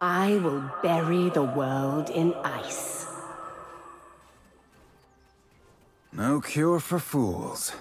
I will bury the world in ice. No cure for fools.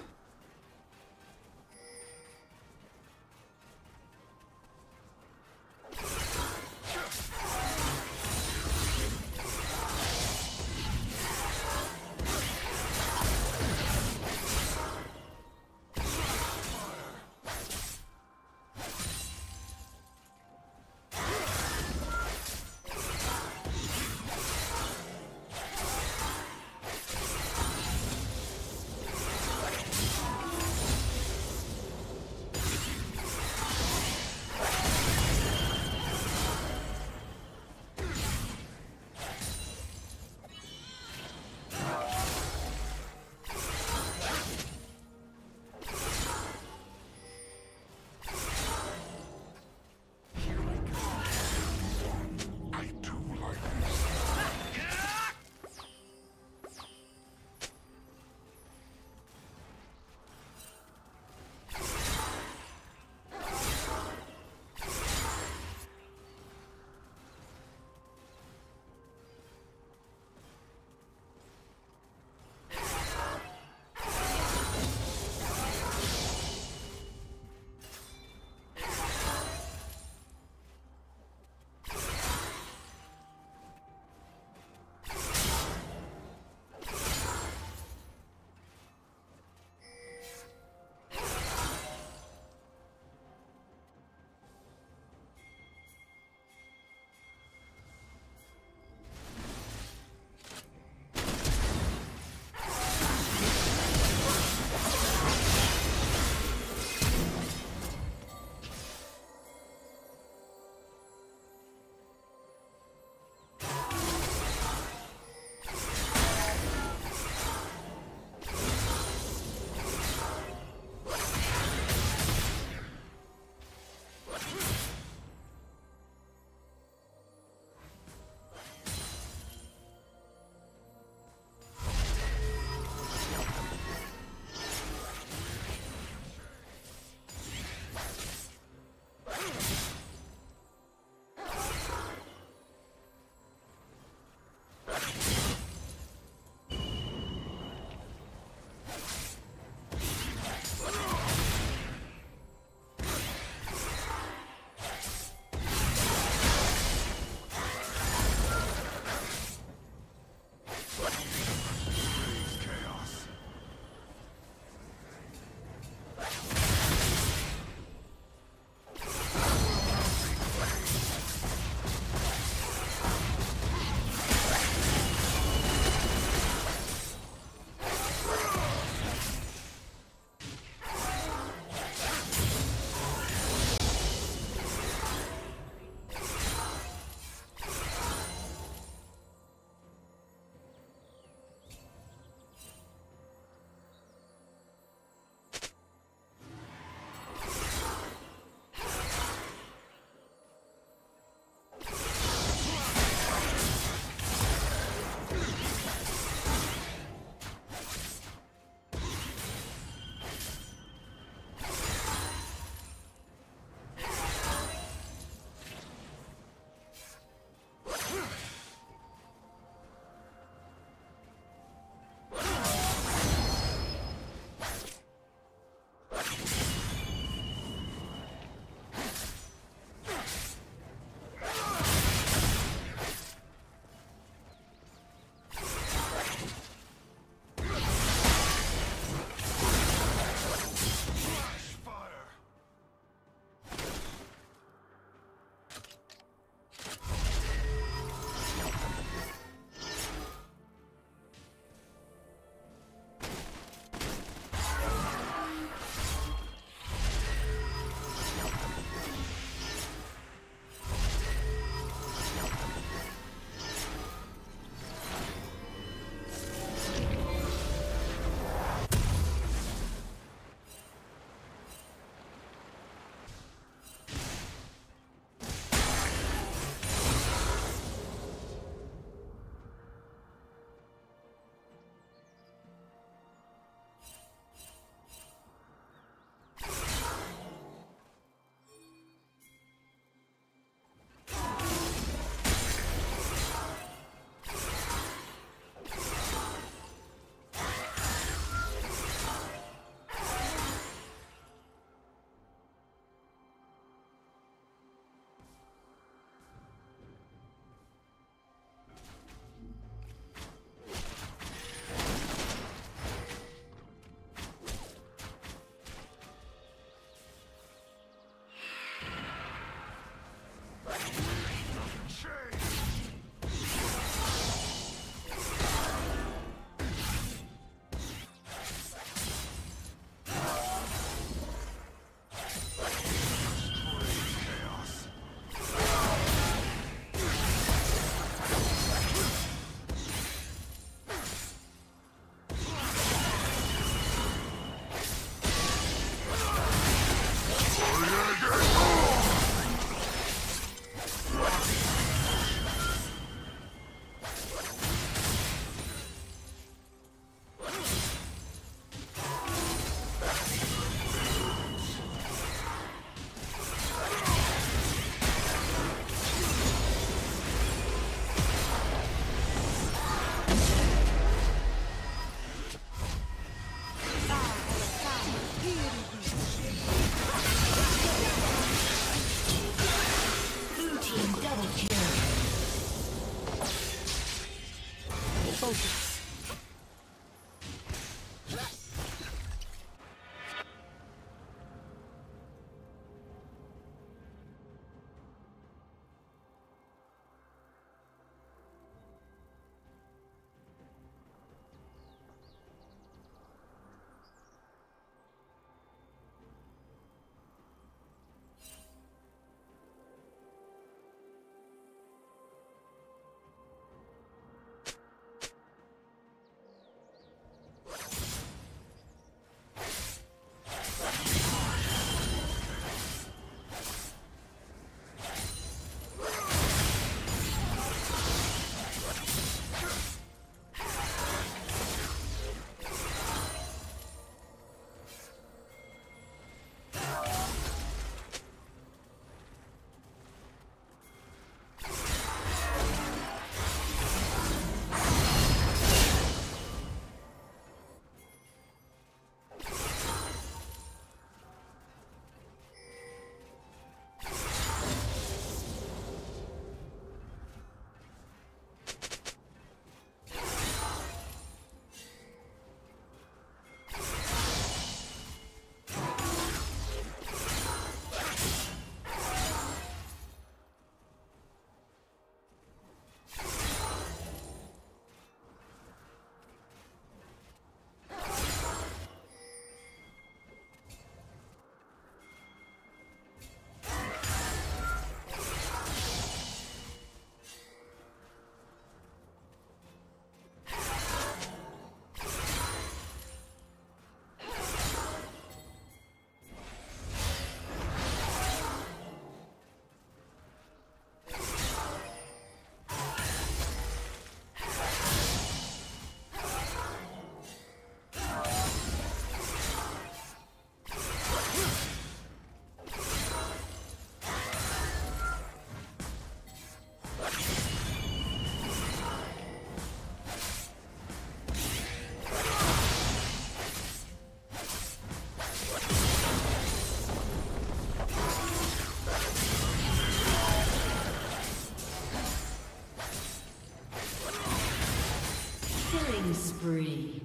Spree.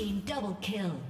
Team double kill.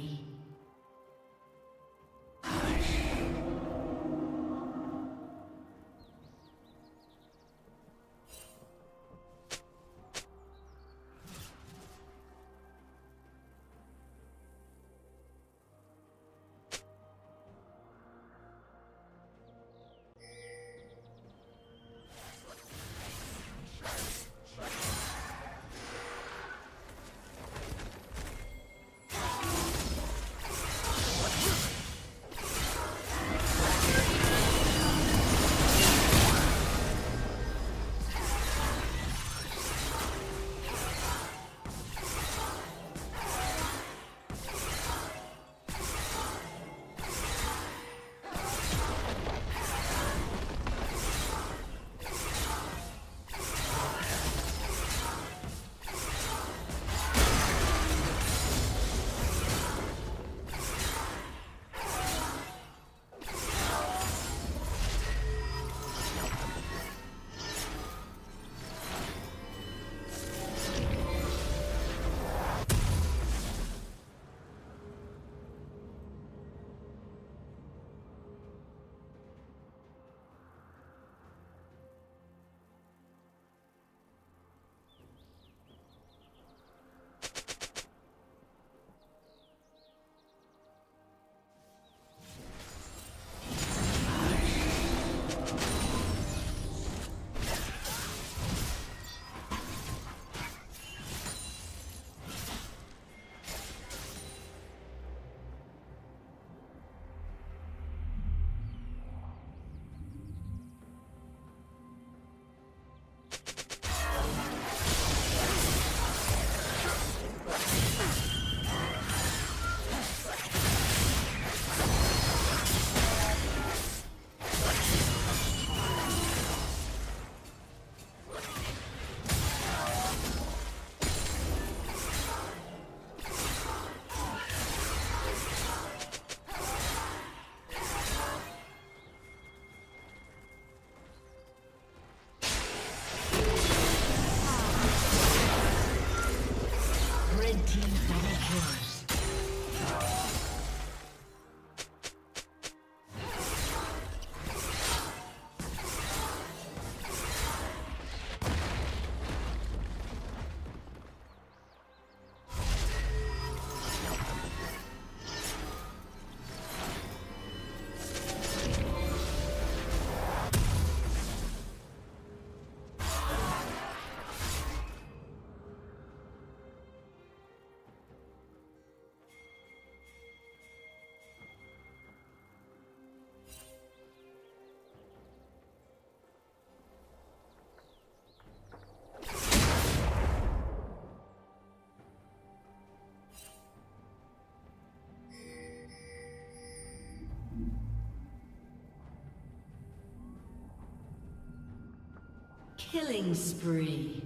Killing spree.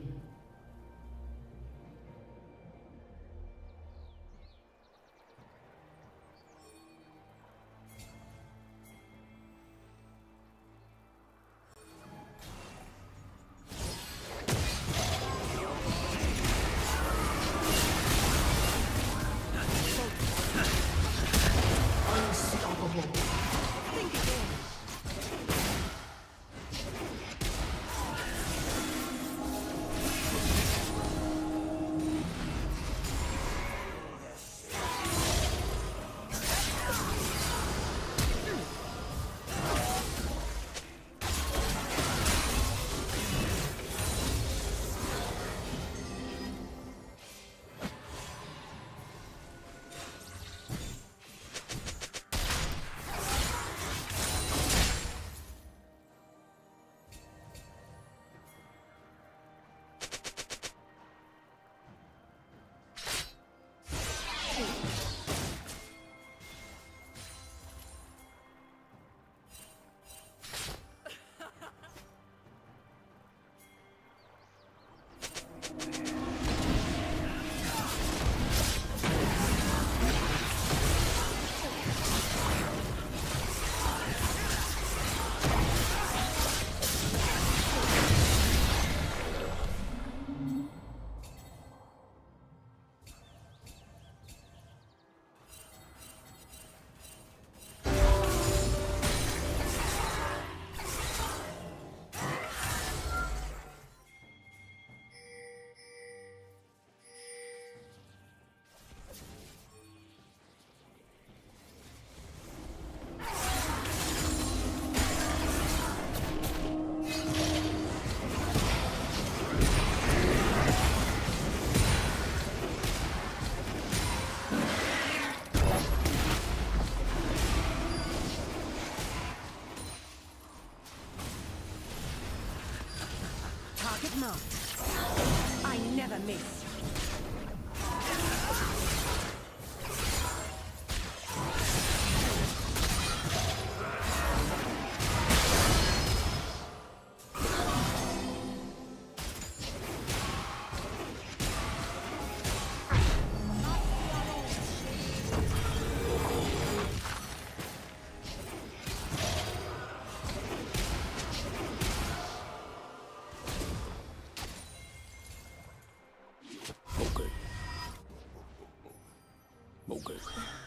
くるか。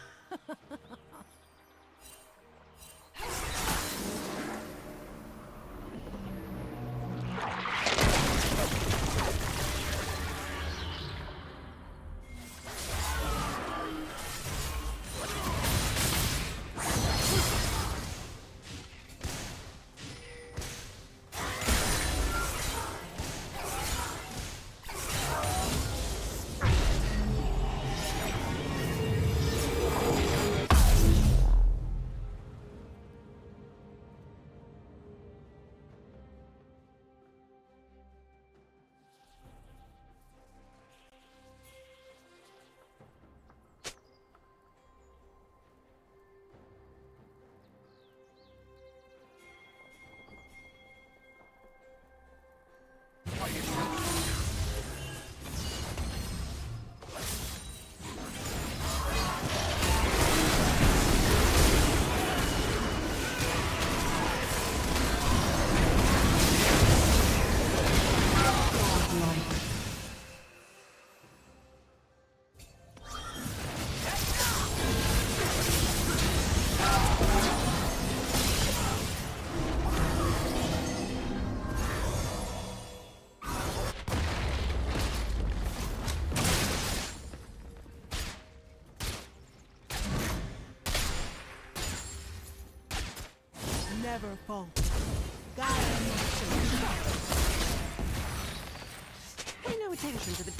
Never falter. God Pay no attention to the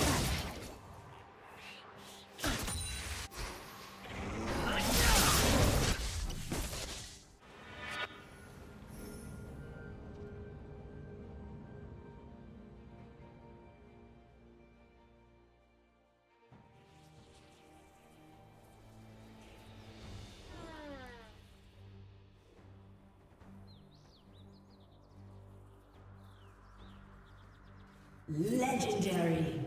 Legendary.